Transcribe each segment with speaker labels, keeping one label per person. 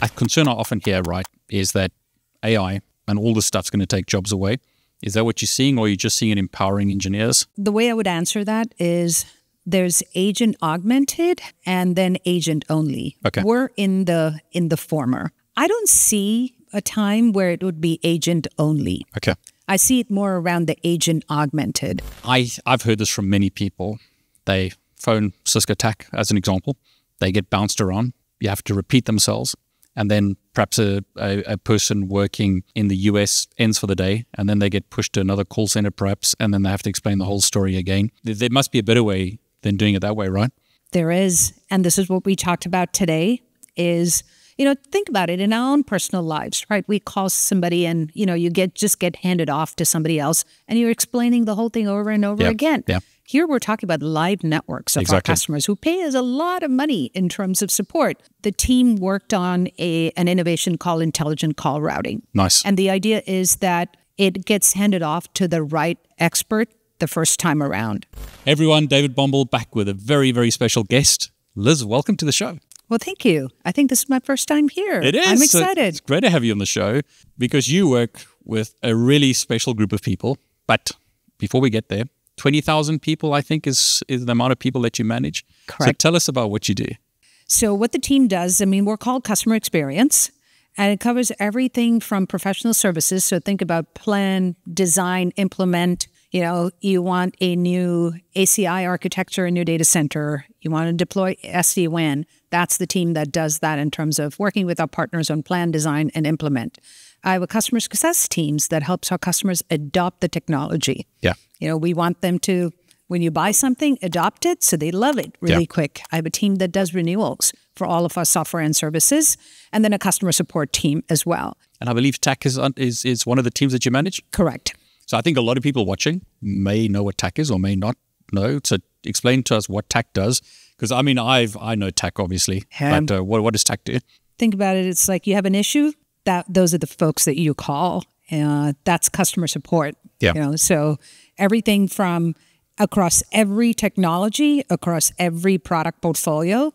Speaker 1: A concern I often hear, right, is that AI and all this stuff's going to take jobs away. Is that what you're seeing, or are you just seeing it empowering engineers?
Speaker 2: The way I would answer that is there's agent augmented and then agent only.
Speaker 1: Okay.
Speaker 2: We're in the in the former. I don't see a time where it would be agent only.
Speaker 1: Okay.
Speaker 2: I see it more around the agent augmented.
Speaker 1: I, I've heard this from many people. They phone Cisco TAC as an example. They get bounced around. You have to repeat themselves. And then perhaps a, a, a person working in the US ends for the day, and then they get pushed to another call center, perhaps, and then they have to explain the whole story again. There, there must be a better way than doing it that way, right?
Speaker 2: There is, and this is what we talked about today is you know think about it in our own personal lives right we call somebody and you know you get just get handed off to somebody else and you're explaining the whole thing over and over
Speaker 1: Yeah,
Speaker 2: again
Speaker 1: yeah.
Speaker 2: here we're talking about live networks of our customers who pay us a lot of money in terms of support the team worked on a an innovation called intelligent call routing
Speaker 1: Nice.
Speaker 2: and the idea is that it gets handed off to the right expert the first time around
Speaker 1: Everyone, David Bombal back with a very, very special guest. Liz, welcome to the show.
Speaker 2: Well thank you i think this is my first time here
Speaker 1: It is.
Speaker 2: i'm excited
Speaker 1: It's great to have you on the show because you work with a really special group of people. But before we get there, 20,000 people, I think, is, is the amount of people that you manage.
Speaker 2: Correct.
Speaker 1: So tell us about what you do.
Speaker 2: So, what the team does, I mean, we're called customer experience, and it covers everything from professional services. So, think about plan, design, implement. You know, you want a new ACI architecture, a new data center, you want to deploy SD WAN. That's the team that does that in terms of working with our partners on plan, design, and implement. I have a customer success teams that helps our customers adopt the technology.
Speaker 1: Yeah.
Speaker 2: You know, we want them to, when you buy something, adopt it so they love it really
Speaker 1: Yeah.
Speaker 2: quick. I have a team that does renewals for all of our software and services, and then a customer support team as well.
Speaker 1: And I believe TAC is, is, is one of the teams that you manage.
Speaker 2: Correct.
Speaker 1: So I think a lot of people watching may know what TAC is or may not know. So explain to us what TAC does. Because I mean, I've I know TAC obviously,
Speaker 2: Um,
Speaker 1: but uh, what, what does TAC do?
Speaker 2: Think about it. It's like you have an issue. That those are the folks that you call. Uh, that's customer support.
Speaker 1: Yeah.
Speaker 2: You know, so everything from across every technology, across every product portfolio.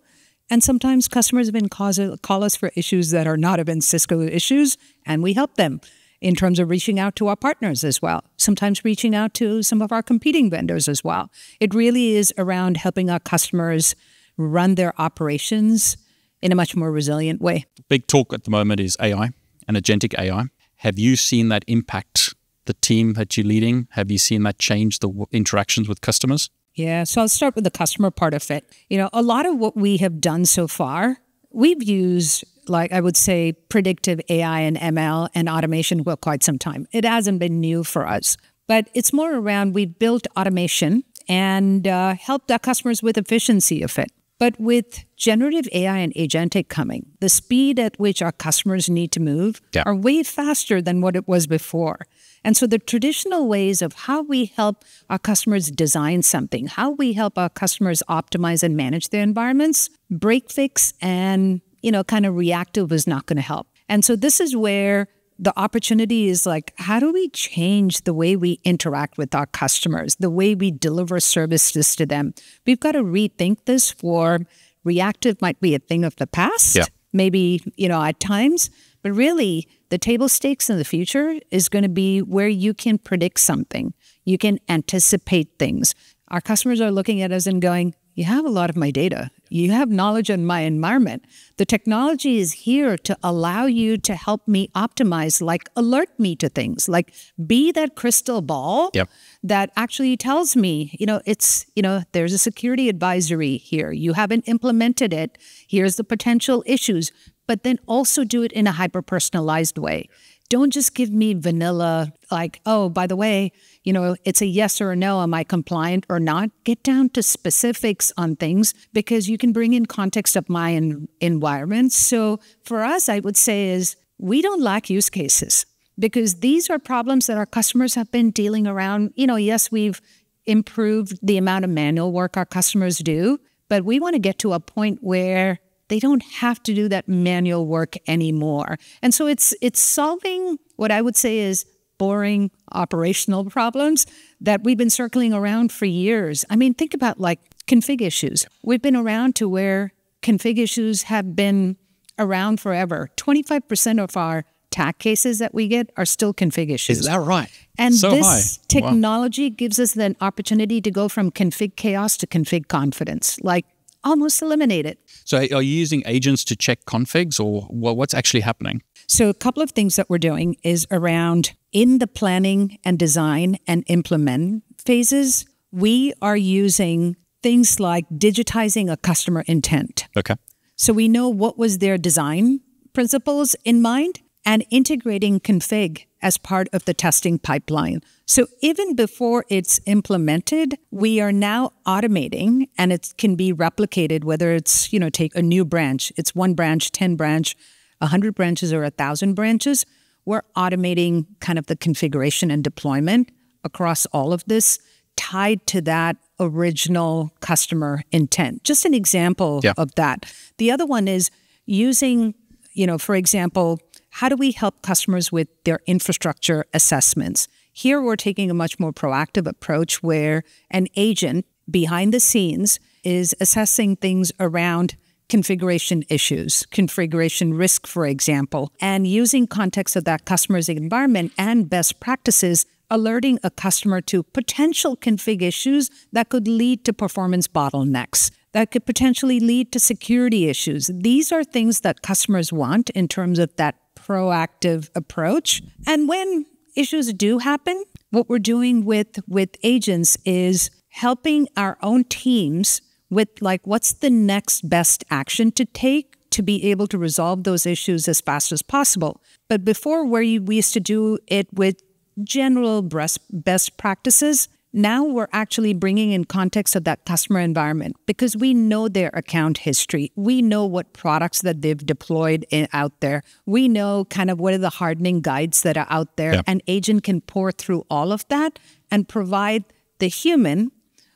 Speaker 2: And sometimes customers even cause, call us for issues that are not even Cisco issues, and we help them in terms of reaching out to our partners as well, sometimes reaching out to some of our competing vendors as well. It really is around helping our customers run their operations in a much more resilient way.
Speaker 1: Big talk at the moment is AI and agentic AI. Have you seen that impact the team that you're leading? Have you seen that change the w- interactions with customers?
Speaker 2: Yeah, so I'll start with the customer part of it. You know, a lot of what we have done so far, we've used, like I would say, predictive AI and ML and automation for quite some time. It hasn't been new for us, but it's more around we built automation and uh, helped our customers with efficiency of it. But with generative AI and agentic coming, the speed at which our customers need to move
Speaker 1: Yeah.
Speaker 2: are way faster than what it was before. And so the traditional ways of how we help our customers design something, how we help our customers optimize and manage their environments, break fix and, you know, kind of reactive is not going to help. And so this is where the opportunity is like, how do we change the way we interact with our customers, the way we deliver services to them? We've got to rethink this for reactive might be a thing of the past
Speaker 1: Yeah.
Speaker 2: maybe you know at times but really the table stakes in the future is going to be where you can predict something you can anticipate things our customers are looking at us and going you have a lot of my data you have knowledge on my environment the technology is here to allow you to help me optimize like alert me to things like be that crystal ball
Speaker 1: Yep.
Speaker 2: that actually tells me, you know, it's, you know, there's a security advisory here. You haven't implemented it. Here's the potential issues, but then also do it in a hyper personalized way. Don't just give me vanilla, like, oh, by the way, you know, it's a yes or a no. Am I compliant or not? Get down to specifics on things because you can bring in context of my en- environment. So for us, I would say is we don't lack use cases because these are problems that our customers have been dealing around. You know, yes, we've improved the amount of manual work our customers do, but we want to get to a point where they don't have to do that manual work anymore. And so it's it's solving what I would say is boring operational problems that we've been circling around for years. I mean, think about like config issues. We've been around to where config issues have been around forever. 25% of our TAC cases that we get are still config issues.
Speaker 1: Is that right?
Speaker 2: And
Speaker 1: so
Speaker 2: this
Speaker 1: high.
Speaker 2: technology wow. gives us the opportunity to go from config chaos to config confidence, like almost eliminate it.
Speaker 1: So, are you using agents to check configs, or what's actually happening?
Speaker 2: So, a couple of things that we're doing is around in the planning and design and implement phases, we are using things like digitizing a customer intent.
Speaker 1: Okay.
Speaker 2: So, we know what was their design principles in mind and integrating config as part of the testing pipeline. So even before it's implemented, we are now automating and it can be replicated whether it's, you know, take a new branch, it's one branch, 10 branch, 100 branches or 1000 branches. We're automating kind of the configuration and deployment across all of this tied to that original customer intent. Just an example yeah. of that. The other one is using, you know, for example, how do we help customers with their infrastructure assessments? Here, we're taking a much more proactive approach where an agent behind the scenes is assessing things around configuration issues, configuration risk, for example, and using context of that customer's environment and best practices, alerting a customer to potential config issues that could lead to performance bottlenecks that could potentially lead to security issues. These are things that customers want in terms of that proactive approach. And when issues do happen, what we're doing with with agents is helping our own teams with like what's the next best action to take to be able to resolve those issues as fast as possible. But before where we used to do it with general best practices, now we're actually bringing in context of that customer environment because we know their account history. We know what products that they've deployed in, out there. We know kind of what are the hardening guides that are out there. Yeah. An agent can pour through all of that and provide the human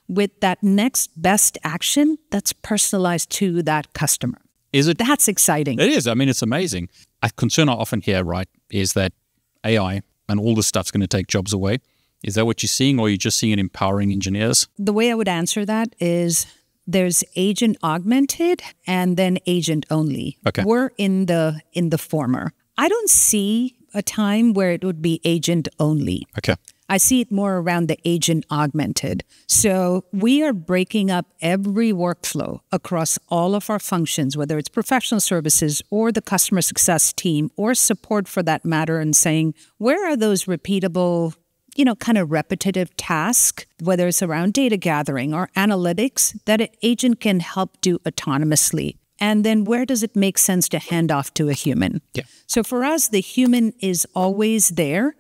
Speaker 2: with that next best action that's personalized to that customer.
Speaker 1: Is it?
Speaker 2: That's exciting.
Speaker 1: It is. I mean, it's amazing. A concern I often hear, right, is that AI and all this stuff's going to take jobs away. Is that what you're seeing, or are you just seeing it empowering engineers?
Speaker 2: The way I would answer that is there's agent augmented and then agent only.
Speaker 1: Okay.
Speaker 2: We're in the in the former. I don't see a time where it would be agent only.
Speaker 1: Okay.
Speaker 2: I see it more around the agent augmented. So we are breaking up every workflow across all of our functions, whether it's professional services or the customer success team or support for that matter, and saying, where are those repeatable you know, kind of repetitive task, whether it's around data gathering or analytics, that an agent can help do autonomously. And then where does it make sense to hand off to a human?
Speaker 1: Yeah.
Speaker 2: So for us, the human is always there.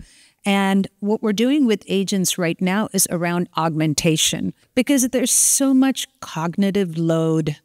Speaker 2: And what we're doing with agents right now is around augmentation because there's so much cognitive load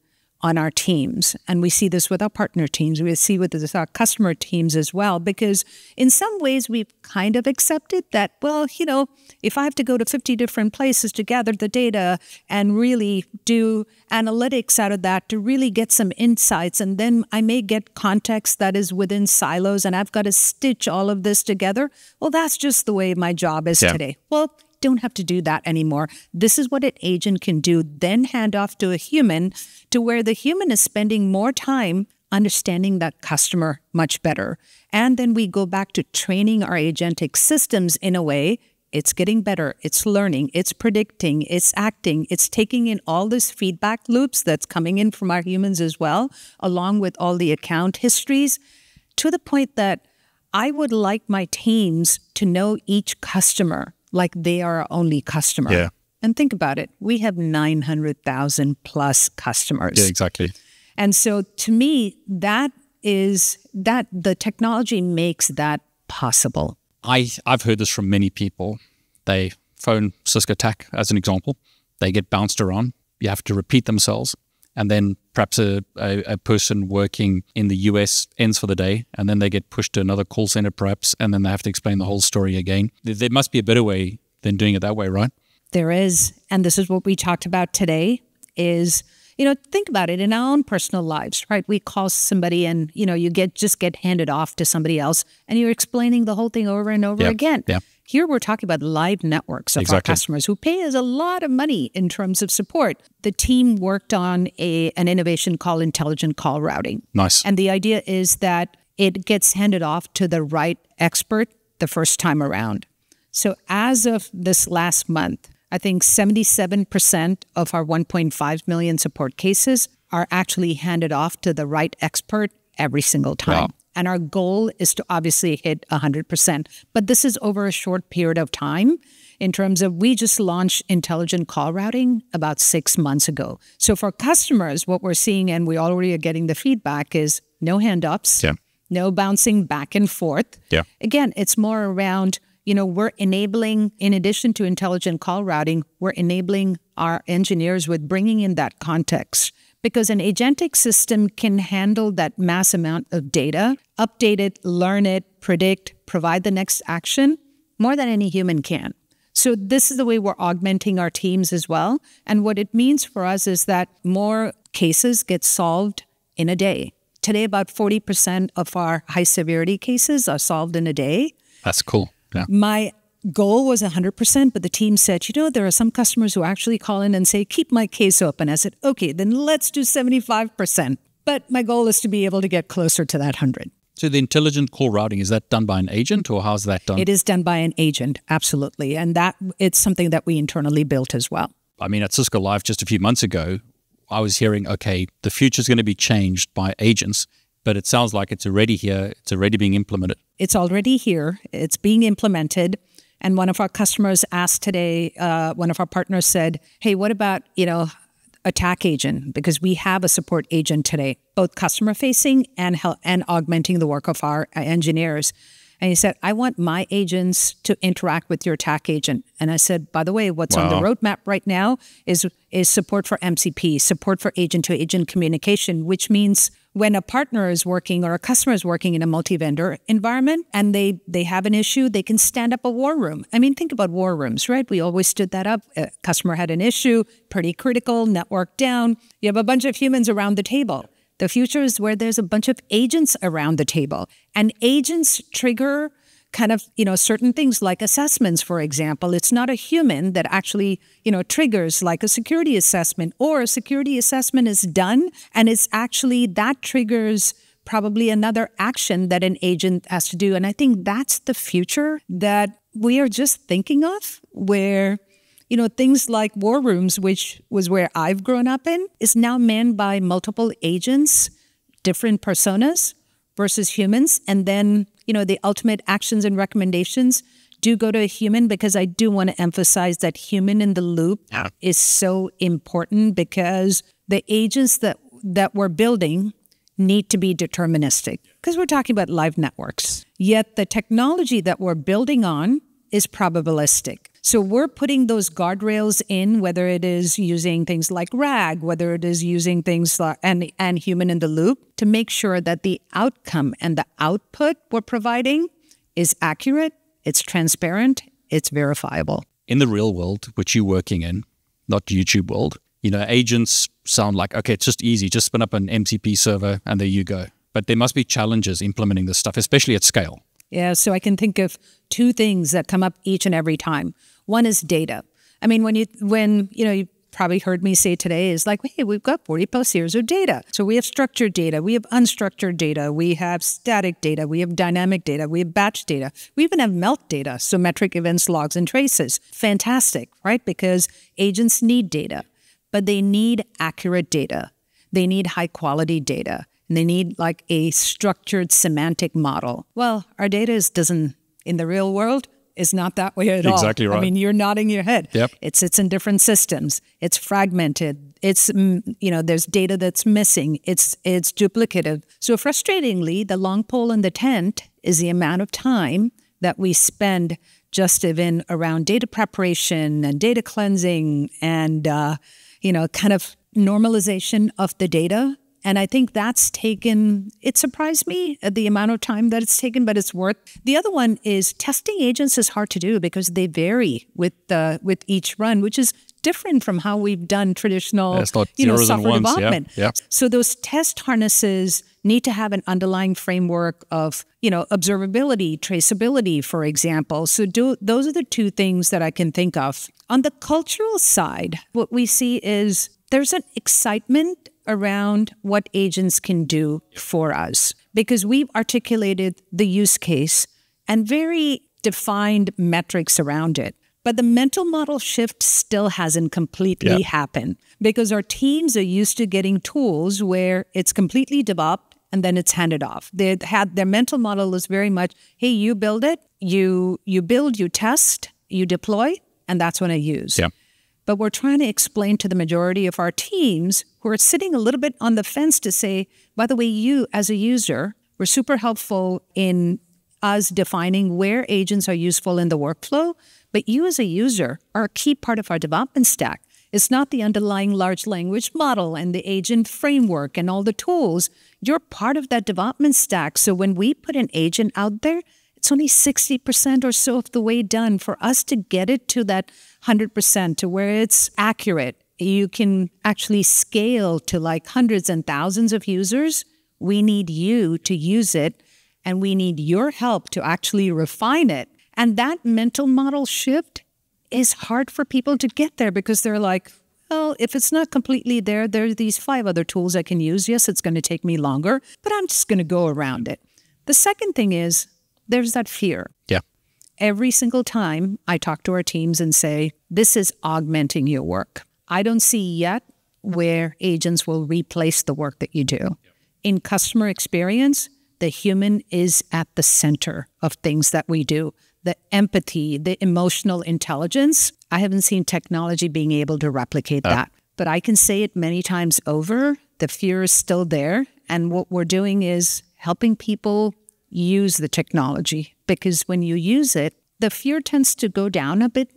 Speaker 2: on our teams. And we see this with our partner teams. We see with our customer teams as well, because in some ways we've kind of accepted that, well, you know, if I have to go to 50 different places to gather the data and really do analytics out of that to really get some insights, and then I may get context that is within silos and I've got to stitch all of this together. Well, that's just the way my job is yeah. today. Well, don't have to do that anymore. This is what an agent can do, then hand off to a human to where the human is spending more time understanding that customer much better. And then we go back to training our agentic systems in a way. It's getting better, it's learning, it's predicting, it's acting, it's taking in all this feedback loops that's coming in from our humans as well, along with all the account histories, to the point that I would like my teams to know each customer like they are our only customer.
Speaker 1: Yeah.
Speaker 2: And think about it. We have 900,000 plus customers.
Speaker 1: Yeah, exactly.
Speaker 2: And so to me, that is that the technology makes that possible.
Speaker 1: I, I've heard this from many people. They phone Cisco TAC as an example. They get bounced around. You have to repeat themselves and then perhaps a, a, a, person working in the US ends for the day, and then they get pushed to another call center, perhaps, and then they have to explain the whole story again. There must be a better way than doing it that way, right?
Speaker 2: There is, and this is what we talked about today. Is you know, think about it in our own personal lives, right? We call somebody and, you know, you get just get handed off to somebody else and you're explaining the whole thing over and over
Speaker 1: Yep.
Speaker 2: again.
Speaker 1: Yep.
Speaker 2: Here we're talking about live networks of our customers who pay us a lot of money in terms of support. The team worked on a an innovation called intelligent call routing.
Speaker 1: Nice.
Speaker 2: And the idea is that it gets handed off to the right expert the first time around. So as of this last month, I think 77% of our 1.5 million support cases are actually handed off to the right expert every single time.
Speaker 1: Wow.
Speaker 2: And our goal is to obviously hit 100%. But this is over a short period of time in terms of we just launched intelligent call routing about six months ago. So for customers, what we're seeing, and we already are getting the feedback, is no handups,
Speaker 1: Yeah.
Speaker 2: no bouncing back and forth.
Speaker 1: Yeah.
Speaker 2: Again, it's more around, you know, we're enabling, in addition to intelligent call routing, we're enabling our engineers with bringing in that context. Because an agentic system can handle that mass amount of data, update it, learn it, predict, provide the next action more than any human can. So, this is the way we're augmenting our teams as well. And what it means for us is that more cases get solved in a day. Today, about 40% of our high severity cases are solved in a day.
Speaker 1: That's cool. Yeah.
Speaker 2: My goal was 100%, but the team said, you know, there are some customers who actually call in and say, keep my case open. I said, okay, then let's do 75%. But my goal is to be able to get closer to that 100.
Speaker 1: So the intelligent call routing is that done by an agent or how's that done?
Speaker 2: It is done by an agent, absolutely. And that it's something that we internally built as well.
Speaker 1: I mean, at Cisco Live just a few months ago, I was hearing, okay, the future is going to be changed by agents, but it sounds like it's already here. It's already being implemented.
Speaker 2: It's already here. It's being implemented. And one of our customers asked today, uh, one of our partners said, hey, what about, you know, a TAC agent? Because we have a support agent today, both customer facing and, hel- and augmenting the work of our engineers. And he said, I want my agents to interact with your TAC agent. And I said, by the way, what's on the roadmap right now is, is support for MCP, support for agent to agent communication, which means when a partner is working or a customer is working in a multi-vendor environment and they they have an issue they can stand up a war room. I mean think about war rooms right? We always stood that up. A customer had an issue pretty critical network down. You have a bunch of humans around the table the future is where there's a bunch of agents around the table. And agents trigger kind of you know certain things like assessments for example. It's not a human that actually you know triggers like a security assessment. Or a security assessment is done and it's actually that triggers probably another action that an agent has to do. And i think that's the future that we are just thinking of where you know things like war rooms which was where i've grown up in is now manned by multiple agents different personas versus humans. And then you know the ultimate actions and recommendations do go to a human because i do want to emphasize that human in the loop
Speaker 1: Yeah.
Speaker 2: is so important because the agents that that we're building need to be deterministic because we're talking about live networks. Yet the technology that we're building on is probabilistic so we're putting those guardrails in, whether it is using things like RAG, whether it is using things like and and human in the loop to make sure that the outcome and the output we're providing is accurate, it's transparent, it's verifiable.
Speaker 1: In the real world, which you're working in, not YouTube world, you know, agents sound like, okay, it's just easy. Just spin up an MCP server and there you go. But there must be challenges implementing this stuff, especially at scale.
Speaker 2: Yeah, so I can think of two things that come up each and every time. One is data. I mean, when you when you know you probably heard me say today is like, hey, we've got 40 plus years of data. So we have structured data, we have unstructured data, we have static data, we have dynamic data, we have batch data, we even have melt data, so metric events, logs, and traces. Fantastic, right? Because agents need data, but they need accurate data. They need high quality data. And they need like a structured semantic model. Well, our data is doesn't in the real world is not that way at all.
Speaker 1: Exactly right.
Speaker 2: I mean, you're nodding your head.
Speaker 1: Yep.
Speaker 2: It sits in different systems. It's fragmented. It's mm, you know, there's data that's missing. It's it's duplicative. So frustratingly, the long pole in the tent is the amount of time that we spend just even around data preparation and data cleansing and uh, you know, kind of normalization of the data. And I think that's taken, it surprised me at the amount of time that it's taken, but it's worth. The other one is testing agents is hard to do because they vary with, uh, with each run, which is different from how we've done traditional,
Speaker 1: Yeah,
Speaker 2: you know, software
Speaker 1: ones, yeah,
Speaker 2: development.
Speaker 1: yeah.
Speaker 2: So those test harnesses need to have an underlying framework of, you know, observability, traceability, for example. So do, those are the two things that I can think of. On the cultural side, what we see is there's an excitement around what agents can do for us because we've articulated the use case and very defined metrics around it. But the mental model shift still hasn't completely
Speaker 1: Yeah.
Speaker 2: happened because our teams are used to getting tools where it's completely developed and then it's handed off. They had their mental model is very much, hey, you build it, you you build, you test, you deploy, and that's when I use.
Speaker 1: Yeah.
Speaker 2: But we're trying to explain to the majority of our teams who are sitting a little bit on the fence to say, by the way, you as a user were super helpful in us defining where agents are useful in the workflow. But you as a user are a key part of our development stack. It's not the underlying large language model and the agent framework and all the tools. You're part of that development stack. So when we put an agent out there, it's only 60% or so of the way done for us to get it to that 100% to where it's accurate. You can actually scale to like hundreds and thousands of users. We need you to use it and we need your help to actually refine it. And that mental model shift is hard for people to get there because they're like, well, if it's not completely there, there are these five other tools I can use. Yes, it's going to take me longer, but I'm just going to go around it. The second thing is there's that fear.
Speaker 1: Yeah.
Speaker 2: Every single time I talk to our teams and say, this is augmenting your work. I don't see yet where agents will replace the work that you do. In customer experience, the human is at the center of things that we do. The empathy, the emotional intelligence. I haven't seen technology being able to replicate ah. that. But I can say it many times over. The fear is still there. And what we're doing is helping people use the technology because when you use it, the fear tends to go down a bit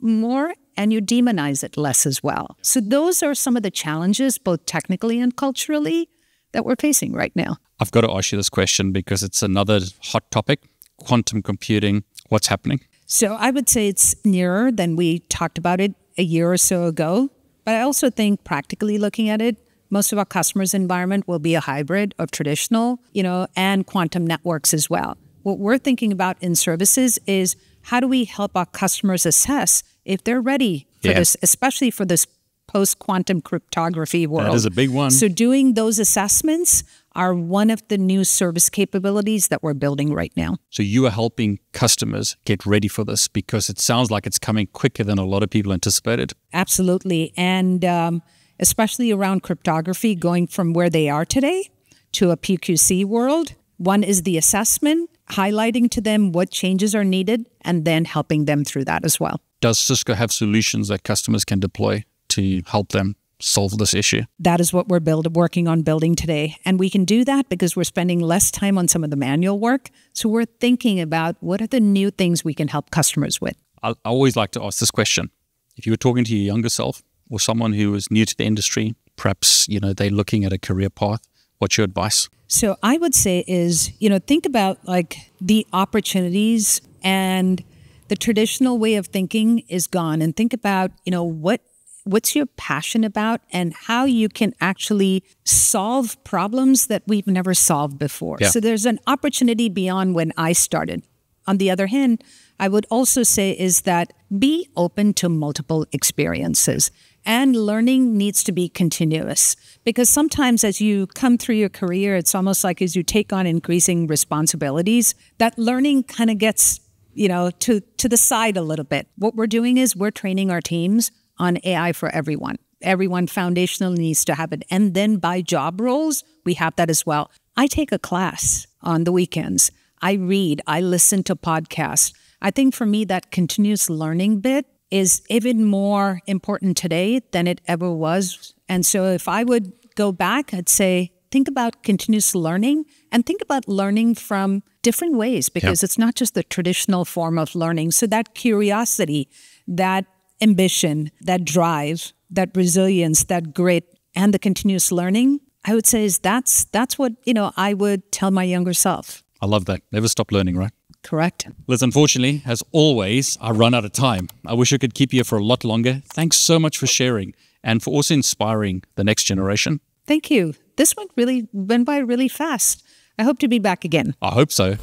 Speaker 2: more and you demonize it less as well. So, those are some of the challenges, both technically and culturally, that we're facing right now.
Speaker 1: I've got to ask you this question because it's another hot topic quantum computing. What's happening?
Speaker 2: So, I would say it's nearer than we talked about it a year or so ago. But I also think, practically looking at it, most of our customers' environment will be a hybrid of traditional, you know, and quantum networks as well. What we're thinking about in services is how do we help our customers assess if they're ready for
Speaker 1: Yeah.
Speaker 2: this, especially for this post quantum cryptography world.
Speaker 1: That is a big one.
Speaker 2: So, doing those assessments are one of the new service capabilities that we're building right now.
Speaker 1: So you are helping customers get ready for this because it sounds like it's coming quicker than a lot of people anticipated.
Speaker 2: Absolutely. And um, especially around cryptography, going from where they are today to a PQC world. One is the assessment, highlighting to them what changes are needed, and then helping them through that as well.
Speaker 1: Does Cisco have solutions that customers can deploy to help them solve this issue?
Speaker 2: That is what we're build, working on building today. And we can do that because we're spending less time on some of the manual work. So we're thinking about what are the new things we can help customers with.
Speaker 1: I, I always like to ask this question. If you were talking to your younger self or someone who is new to the industry, perhaps, you know, they're looking at a career path, what's your advice?
Speaker 2: So I would say is, you know, think about like the opportunities and the traditional way of thinking is gone and think about, you know, what what's your passion about and how you can actually solve problems that we've never solved before.
Speaker 1: Yeah.
Speaker 2: So there's an opportunity beyond when I started. On the other hand, I would also say is that be open to multiple experiences and learning needs to be continuous. Because sometimes as you come through your career it's almost like as you take on increasing responsibilities that learning kind of gets you know to to the side a little bit. What we're doing is we're training our teams on AI for everyone. Everyone foundational needs to have it. And then by job roles we have that as well. I take a class on the weekends. I read. I listen to podcasts. I think for me that continuous learning bit is even more important today than it ever was. And so if I would go back, I'd say, think about continuous learning and think about learning from different ways because it's not just the traditional form of learning. So that curiosity, that ambition, that drive, that resilience, that grit, and the continuous learning, I would say is that's that's what, you know, I would tell my younger self.
Speaker 1: I love that. Never stop learning, right?
Speaker 2: Correct.
Speaker 1: Liz, unfortunately, as always, I run out of time. I wish I could keep you for a lot longer. Thanks so much for sharing and for also inspiring the next generation.
Speaker 2: Thank you. This went really went by really fast. I hope to be back again.
Speaker 1: I hope so.